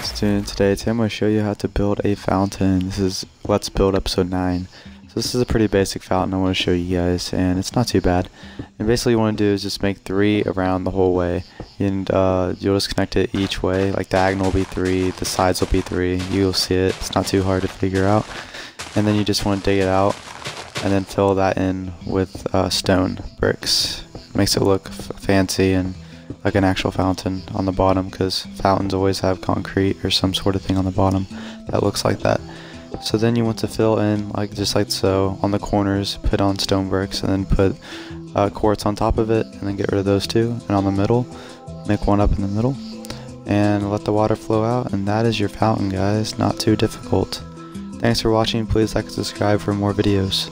In today. Today I'm going to show you how to build a fountain. This is Let's Build episode 9. So this is a pretty basic fountain I want to show you guys and it's not too bad. And basically what you want to do is just make three around the whole way. And uh, you'll just connect it each way. Like diagonal will be three, the sides will be three. You'll see it. It's not too hard to figure out. And then you just want to dig it out and then fill that in with uh, stone bricks. Makes it look fancy and like an actual fountain on the bottom because fountains always have concrete or some sort of thing on the bottom that looks like that. So then you want to fill in like just like so on the corners, put on stone bricks and then put uh, quartz on top of it and then get rid of those two and on the middle make one up in the middle and let the water flow out and that is your fountain guys. Not too difficult. Thanks for watching. Please like and subscribe for more videos